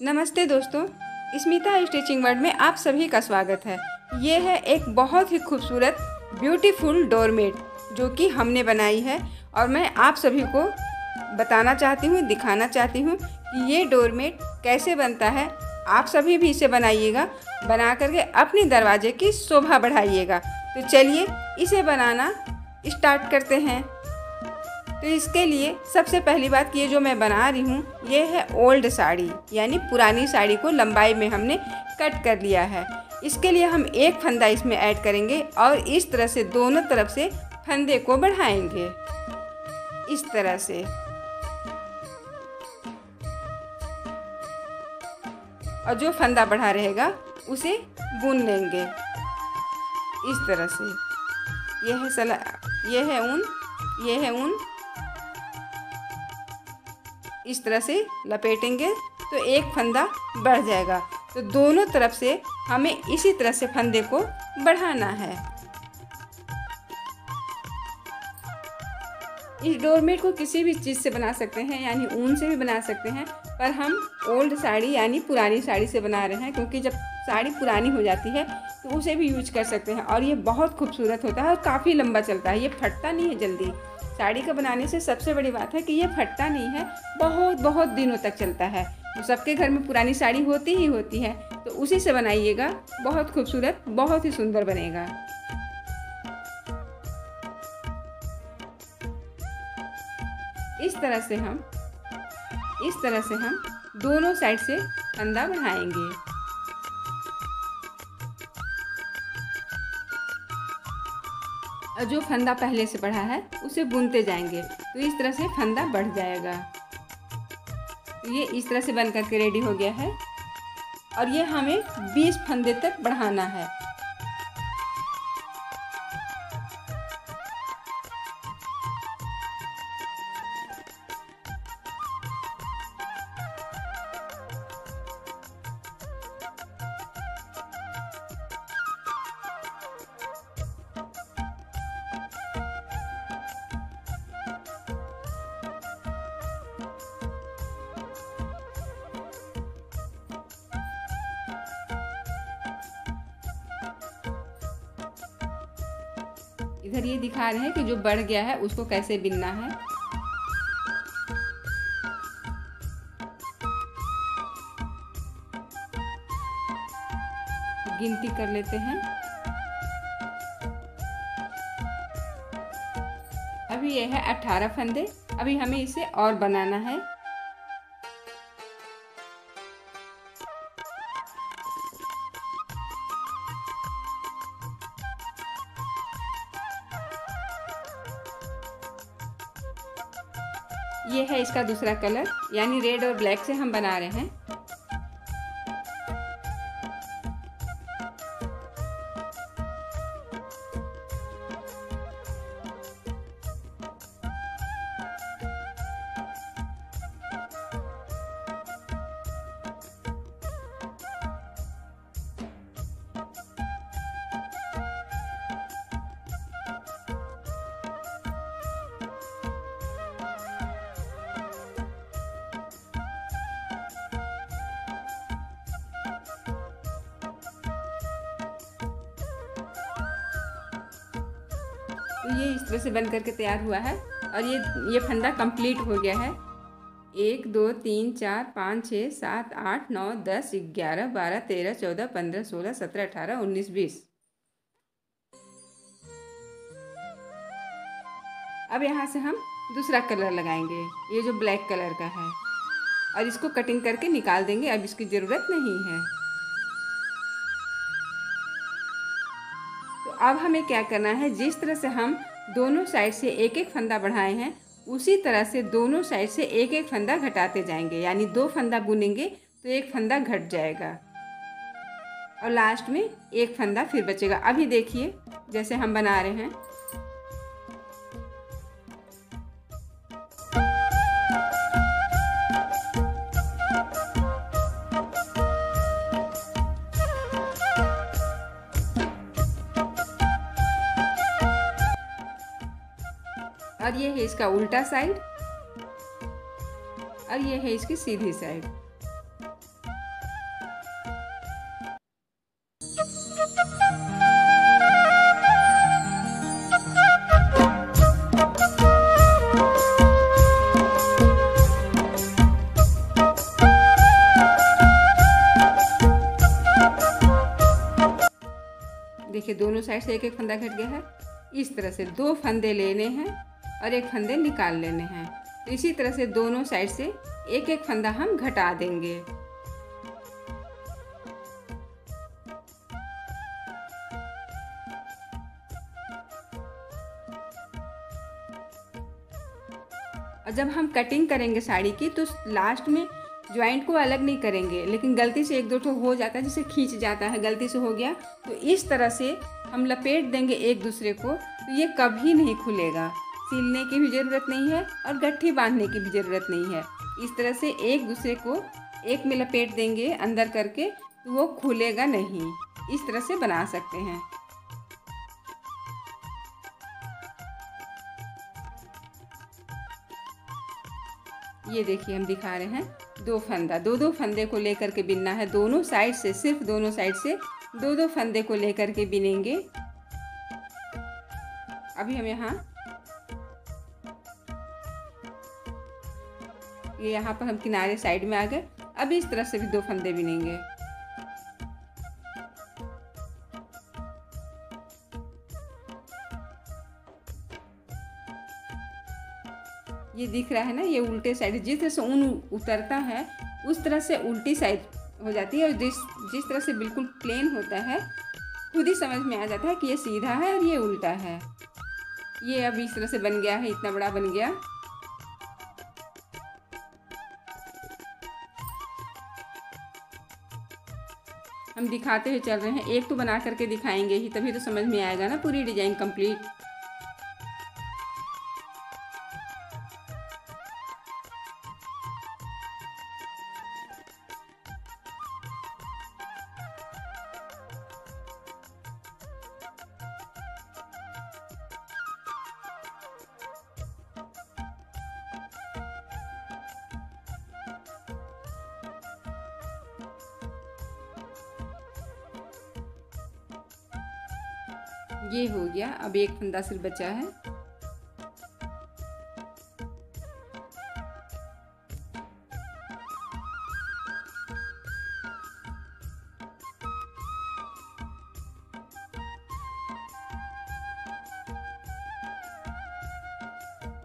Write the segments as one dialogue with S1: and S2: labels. S1: नमस्ते दोस्तों Smita stitching word में आप सभी का स्वागत है ये है एक बहुत ही खूबसूरत ब्यूटीफुल डोरमेट जो कि हमने बनाई है और मैं आप सभी को बताना चाहती हूँ दिखाना चाहती हूँ कि ये डोरमेट कैसे बनता है आप सभी भी इसे बनाइएगा बना करके अपने दरवाजे की शोभा बढ़ाइएगा तो चलिए इसे बनाना स्टार्ट करते हैं तो इसके लिए सबसे पहली बात ये जो मैं बना रही हूँ ये है ओल्ड साड़ी यानी पुरानी साड़ी को लंबाई में हमने कट कर लिया है इसके लिए हम एक फंदा इसमें ऐड करेंगे और इस तरह से दोनों तरफ से फंदे को बढ़ाएंगे इस तरह से और जो फंदा बढ़ा रहेगा उसे बुन लेंगे इस तरह से यह है सला यह है ऊन यह है ऊन इस तरह से लपेटेंगे तो एक फंदा बढ़ जाएगा तो दोनों तरफ से हमें इसी तरह से फंदे को बढ़ाना है इस डोरमेट को किसी भी चीज़ से बना सकते हैं यानी ऊन से भी बना सकते हैं पर हम ओल्ड साड़ी यानी पुरानी साड़ी से बना रहे हैं क्योंकि जब साड़ी पुरानी हो जाती है तो उसे भी यूज कर सकते हैं और ये बहुत खूबसूरत होता है और काफ़ी लंबा चलता है ये फटता नहीं है जल्दी साड़ी का बनाने से सबसे बड़ी बात है कि ये फटता नहीं है बहुत बहुत दिनों तक चलता है तो सबके घर में पुरानी साड़ी होती ही होती है तो उसी से बनाइएगा बहुत खूबसूरत बहुत ही सुंदर बनेगा इस तरह से हम इस तरह से हम दोनों साइड से अंदा बढ़ाएंगे जो फंदा पहले से बढ़ा है उसे बुनते जाएंगे तो इस तरह से फंदा बढ़ जाएगा ये इस तरह से बन करके रेडी हो गया है और ये हमें 20 फंदे तक बढ़ाना है इधर ये दिखा रहे हैं कि जो बढ़ गया है उसको कैसे बिनना है गिनती कर लेते हैं अभी यह है अठारह फंदे अभी हमें इसे और बनाना है इसका दूसरा कलर यानी रेड और ब्लैक से हम बना रहे हैं तो ये इस तरह से बन करके तैयार हुआ है और ये ये फंदा कंप्लीट हो गया है एक दो तीन चार पाँच छः सात आठ नौ दस ग्यारह बारह तेरह चौदह पंद्रह सोलह सत्रह अठारह उन्नीस बीस अब यहाँ से हम दूसरा कलर लगाएंगे ये जो ब्लैक कलर का है और इसको कटिंग करके निकाल देंगे अब इसकी ज़रूरत नहीं है अब हमें क्या करना है जिस तरह से हम दोनों साइड से एक एक फंदा बढ़ाए हैं उसी तरह से दोनों साइड से एक एक फंदा घटाते जाएंगे यानी दो फंदा बुनेंगे तो एक फंदा घट जाएगा और लास्ट में एक फंदा फिर बचेगा अभी देखिए जैसे हम बना रहे हैं और ये है इसका उल्टा साइड और ये है इसकी सीधी साइड देखिए दोनों साइड से एक एक फंदा घट गया है इस तरह से दो फंदे लेने हैं और एक फंदे निकाल लेने हैं तो इसी तरह से दोनों साइड से एक एक फंदा हम घटा देंगे और जब हम कटिंग करेंगे साड़ी की तो लास्ट में ज्वाइंट को अलग नहीं करेंगे लेकिन गलती से एक दो ठो हो जाता है जैसे खींच जाता है गलती से हो गया तो इस तरह से हम लपेट देंगे एक दूसरे को तो ये कभी नहीं खुलेगा सिलने की भी ज़रूरत नहीं है और गट्ठी बांधने की भी ज़रूरत नहीं है इस तरह से एक दूसरे को एक में लपेट देंगे अंदर करके तो वो खुलेगा नहीं इस तरह से बना सकते हैं ये देखिए हम दिखा रहे हैं दो फंदा दो दो फंदे को लेकर के बिनना है दोनों साइड से सिर्फ दोनों साइड से दो दो फंदे को लेकर के बिनेंगे अभी हम यहाँ ये यहाँ पर हम किनारे साइड में आ गए अब इस तरह से भी दो फंदे बिनेंगे ये दिख रहा है ना ये उल्टे साइड जिस तरह से ऊन उतरता है उस तरह से उल्टी साइड हो जाती है और जिस जिस तरह से बिल्कुल प्लेन होता है खुद ही समझ में आ जाता है कि ये सीधा है और ये उल्टा है ये अब इस तरह से बन गया है इतना बड़ा बन गया हम दिखाते हुए चल रहे हैं एक तो बना करके दिखाएंगे ही तभी तो समझ में आएगा ना पूरी डिजाइन कंप्लीट एक फंदा सिर बचा है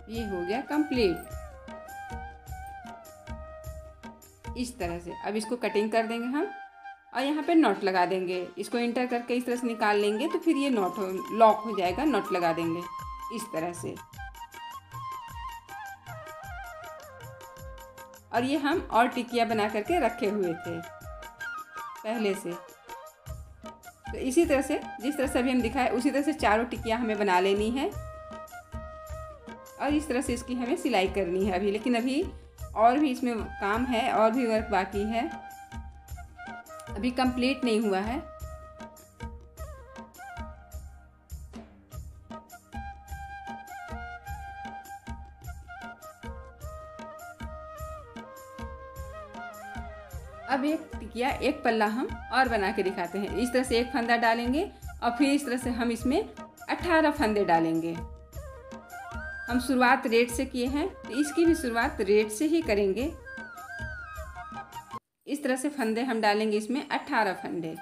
S1: ये हो गया कंप्लीट इस तरह से अब इसको कटिंग कर देंगे हम और यहाँ पे नॉट लगा देंगे इसको इंटर करके इस तरह से निकाल लेंगे तो फिर ये नॉट लॉक हो जाएगा नॉट लगा देंगे इस तरह से और ये हम और टिकिया बना करके रखे हुए थे पहले से तो इसी तरह से जिस तरह से अभी हम दिखाए उसी तरह से चारों टिकिया हमें बना लेनी है और इस तरह से इसकी हमें सिलाई करनी है अभी लेकिन अभी और भी इसमें काम है और भी वर्क बाकी है अभी कंप्लीट नहीं हुआ है अब एक टिकिया एक पल्ला हम और बना के दिखाते हैं इस तरह से एक फंदा डालेंगे और फिर इस तरह से हम इसमें 18 फंदे डालेंगे हम शुरुआत रेड से किए हैं तो इसकी भी शुरुआत रेड से ही करेंगे इस तरह से फंदे हम डालेंगे इसमें अट्ठारह फंदे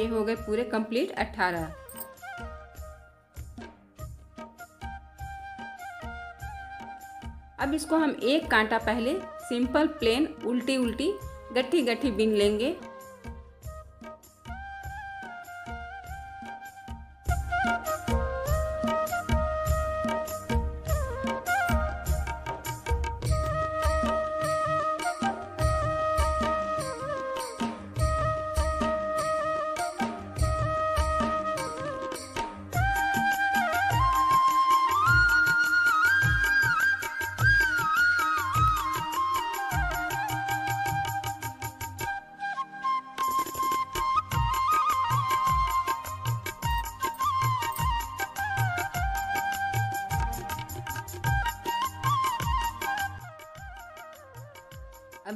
S1: ये हो गए पूरे कंप्लीट अट्ठारह अब इसको हम एक कांटा पहले सिंपल प्लेन उल्टी उल्टी गट्ठी गट्ठी बिन लेंगे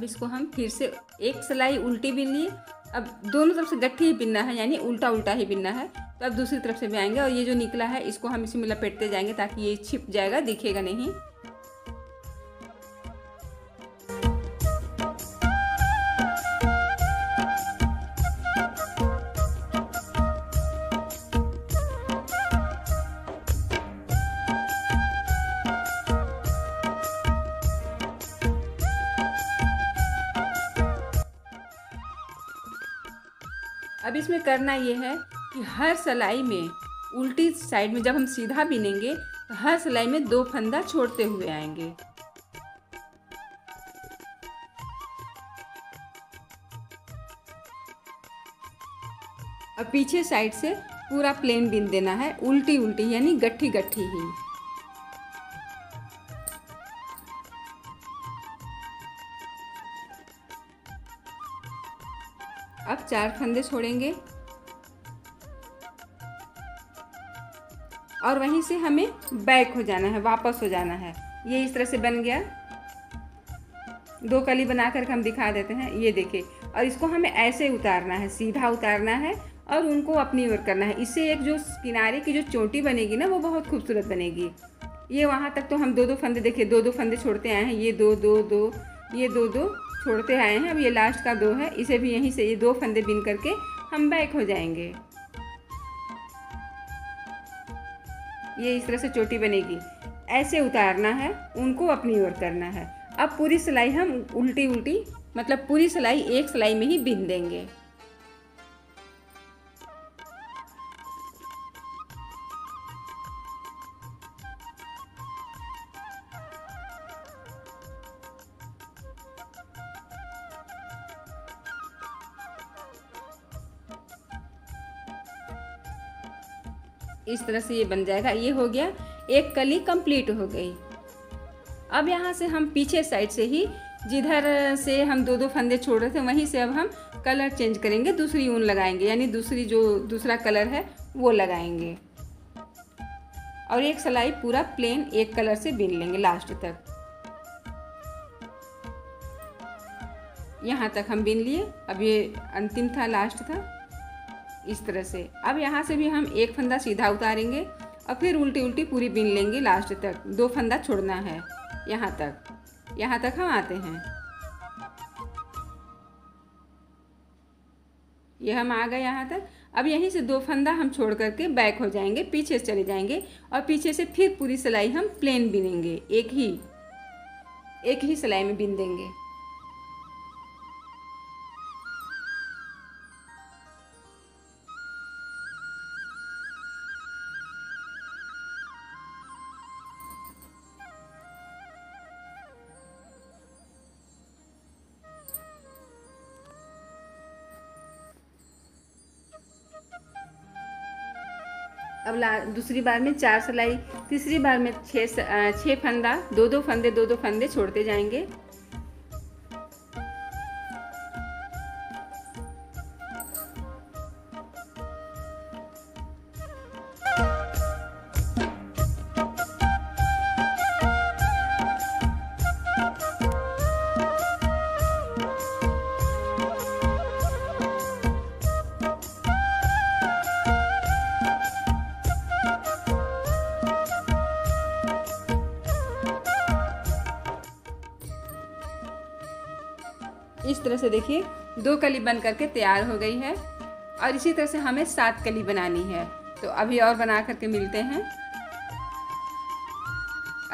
S1: अब इसको हम फिर से एक सिलाई उल्टी बिन लिए अब दोनों तरफ से गट्ठी ही बिनना है यानी उल्टा उल्टा ही बिनना है तो अब दूसरी तरफ से भी आएंगे और ये जो निकला है इसको हम इसी में लपेटते जाएंगे ताकि ये छिप जाएगा दिखेगा नहीं अब इसमें करना ये है कि हर सलाई में उल्टी साइड में जब हम सीधा बिनेंगे तो हर सलाई में दो फंदा छोड़ते हुए आएंगे अब पीछे साइड से पूरा प्लेन बिन देना है उल्टी उल्टी यानी गट्ठी गट्ठी ही अब चार फंदे छोड़ेंगे और वहीं से हमें बैक हो जाना है वापस हो जाना है ये इस तरह से बन गया दो कली बना करके हम दिखा देते हैं ये देखिए और इसको हमें ऐसे उतारना है सीधा उतारना है और उनको अपनी ओर करना है इससे एक जो किनारे की जो चोटी बनेगी ना वो बहुत खूबसूरत बनेगी ये वहाँ तक तो हम दो दो फंदे देखिए दो दो फंदे छोड़ते आए हैं ये दो दो दो ये दो दो छोड़ते आए हैं अब ये लास्ट का दो है इसे भी यहीं से ये दो फंदे बिन करके हम बैक हो जाएंगे ये इस तरह से चोटी बनेगी ऐसे उतारना है उनको अपनी ओर करना है अब पूरी सिलाई हम उल्टी उल्टी मतलब पूरी सिलाई एक सिलाई में ही बिन देंगे इस तरह से ये बन जाएगा ये हो गया एक कली कंप्लीट हो गई अब यहाँ से हम पीछे साइड से ही जिधर से हम दो दो फंदे छोड़ रहे थे वहीं से अब हम कलर चेंज करेंगे दूसरी ऊन लगाएंगे यानी दूसरी जो दूसरा कलर है वो लगाएंगे और एक सलाई पूरा प्लेन एक कलर से बीन लेंगे लास्ट तक यहाँ तक हम बीन लिए अब ये अंतिम था लास्ट था इस तरह से अब यहाँ से भी हम एक फंदा सीधा उतारेंगे और फिर उल्टी उल्टी पूरी बीन लेंगे लास्ट तक दो फंदा छोड़ना है यहाँ तक यहाँ तक हम आते हैं यह हम आ गए यहाँ तक अब यहीं से दो फंदा हम छोड़ करके बैक हो जाएंगे पीछे चले जाएंगे और पीछे से फिर पूरी सिलाई हम प्लेन बीनेंगे एक ही एक ही सिलाई में बीन देंगे अब ला दूसरी बार में चार सिलाई तीसरी बार में छः छः फंदा दो दो फंदे दो दो फंदे छोड़ते जाएंगे इस तरह से देखिए दो कली बन करके तैयार हो गई है और इसी तरह से हमें सात कली बनानी है तो अभी और बना करके मिलते हैं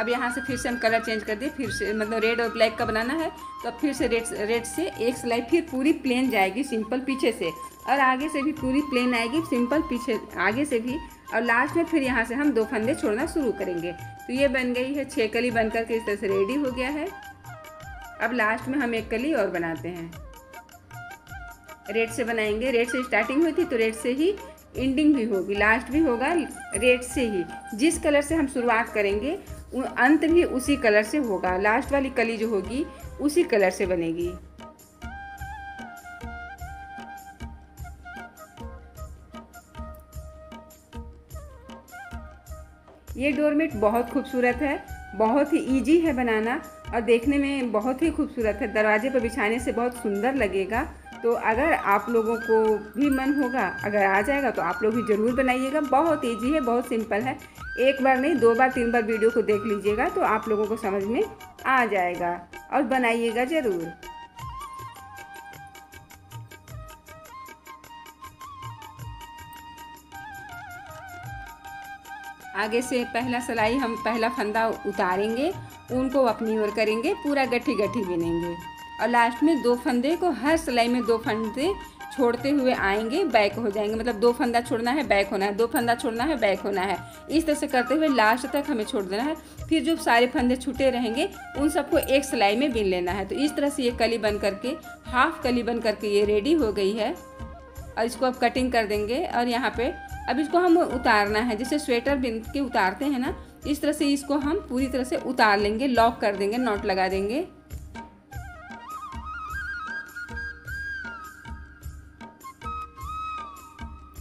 S1: अब यहाँ से फिर से हम कलर चेंज कर दिए फिर से मतलब रेड और ब्लैक का बनाना है तो अब फिर से रेड रेड से एक सिलाई फिर पूरी प्लेन जाएगी सिंपल पीछे से और आगे से भी पूरी प्लेन आएगी सिंपल पीछे आगे से भी और लास्ट में फिर यहाँ से हम दो फंदे छोड़ना शुरू करेंगे तो ये बन गई है छः कली बन करके इस तरह से रेडी हो गया है अब लास्ट में हम एक कली और बनाते हैं रेड से बनाएंगे रेड से स्टार्टिंग हुई थी तो रेड से ही एंडिंग भी होगी लास्ट भी होगा रेड से ही जिस कलर से हम शुरुआत करेंगे अंत भी उसी कलर से होगा लास्ट वाली कली जो होगी उसी कलर से बनेगी ये डोरमेट बहुत खूबसूरत है बहुत ही इजी है बनाना और देखने में बहुत ही खूबसूरत है दरवाजे पर बिछाने से बहुत सुंदर लगेगा तो अगर आप लोगों को भी मन होगा अगर आ जाएगा तो आप लोग भी ज़रूर बनाइएगा बहुत ईजी है बहुत सिंपल है एक बार नहीं दो बार तीन बार वीडियो को देख लीजिएगा तो आप लोगों को समझ में आ जाएगा और बनाइएगा ज़रूर आगे से पहला सिलाई हम पहला फंदा उतारेंगे उनको अपनी ओर करेंगे पूरा गठी गठी बिनेंगे और लास्ट में दो फंदे को हर सिलाई में दो फंदे छोड़ते हुए आएंगे बैक हो जाएंगे मतलब दो फंदा छोड़ना है बैक होना है दो फंदा छोड़ना है बैक होना है इस तरह से करते हुए लास्ट तक हमें छोड़ देना है फिर जो सारे फंदे छूटे रहेंगे उन सबको एक सिलाई में बिन लेना है तो इस तरह से ये कली बन करके हाफ कली बन करके ये रेडी हो गई है और इसको अब कटिंग कर देंगे और यहाँ पर अब इसको हम उतारना है जैसे स्वेटर बिन के उतारते हैं ना इस तरह से इसको हम पूरी तरह से उतार लेंगे लॉक कर देंगे नॉट लगा देंगे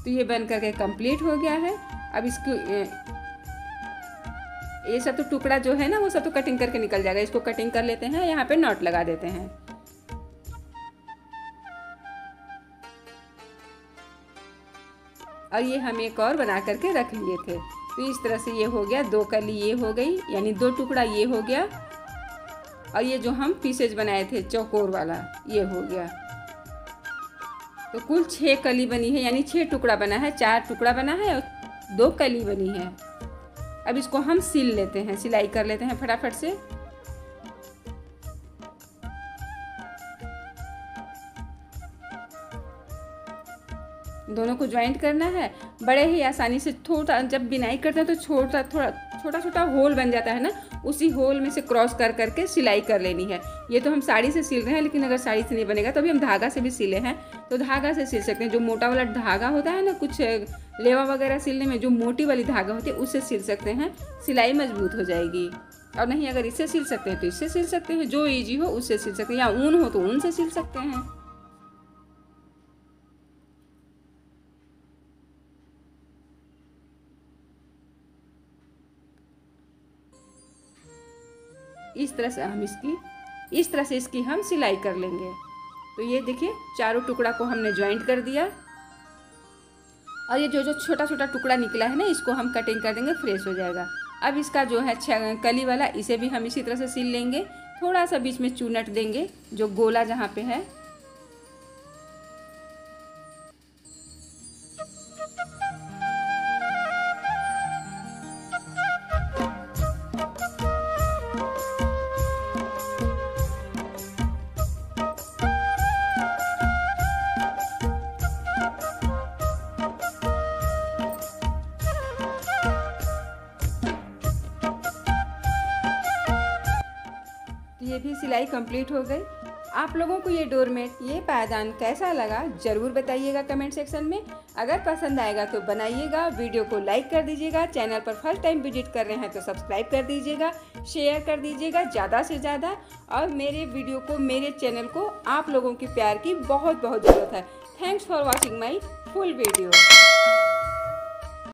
S1: तो ये बन करके कंप्लीट हो गया है अब इसको ये सब तो टुकड़ा जो है ना वो सब तो कटिंग करके निकल जाएगा इसको कटिंग कर लेते हैं यहाँ पे नॉट लगा देते हैं और ये हम एक और बना करके रख लिए थे तो इस तरह से ये हो गया दो कली ये हो गई यानी दो टुकड़ा ये हो गया और ये जो हम पीसेज बनाए थे चौकोर वाला ये हो गया तो कुल छः कली बनी है यानी छः टुकड़ा बना है चार टुकड़ा बना है और दो कली बनी है अब इसको हम सिल लेते हैं सिलाई कर लेते हैं फटाफट से दोनों को ज्वाइंट करना है बड़े ही आसानी से थोड़ा जब बिनाई करते हैं तो छोटा थोड़ा छोटा छोटा होल बन जाता है ना उसी होल में से क्रॉस कर करके सिलाई कर लेनी है ये तो हम साड़ी से सिल रहे हैं लेकिन अगर साड़ी से नहीं बनेगा तो अभी हम धागा से भी सिले हैं तो धागा से सिल सकते हैं जो मोटा वाला धागा होता है ना कुछ लेवा वगैरह सिलने में जो मोटी वाली धागा होती है उससे सिल सकते हैं सिलाई मजबूत हो जाएगी और नहीं अगर इससे सिल सकते हैं तो इससे सिल सकते हैं जो ईजी हो उससे सिल सकते हैं या ऊन हो तो ऊन से सिल सकते हैं इस तरह से हम इसकी इस तरह से इसकी हम सिलाई कर लेंगे तो ये देखिए चारों टुकड़ा को हमने ज्वाइंट कर दिया और ये जो जो छोटा छोटा टुकड़ा निकला है ना इसको हम कटिंग कर देंगे फ्रेश हो जाएगा अब इसका जो है कली वाला इसे भी हम इसी तरह से सिल लेंगे थोड़ा सा बीच में चूनट देंगे जो गोला जहाँ पे है सिलाई कंप्लीट हो गई आप लोगों को ये डोरमेट ये पायदान कैसा लगा ज़रूर बताइएगा कमेंट सेक्शन में अगर पसंद आएगा तो बनाइएगा वीडियो को लाइक कर दीजिएगा चैनल पर फर्स्ट टाइम विजिट कर रहे हैं तो सब्सक्राइब कर दीजिएगा शेयर कर दीजिएगा ज़्यादा से ज़्यादा और मेरे वीडियो को मेरे चैनल को आप लोगों के प्यार की बहुत बहुत ज़रूरत है thanks for watching my full video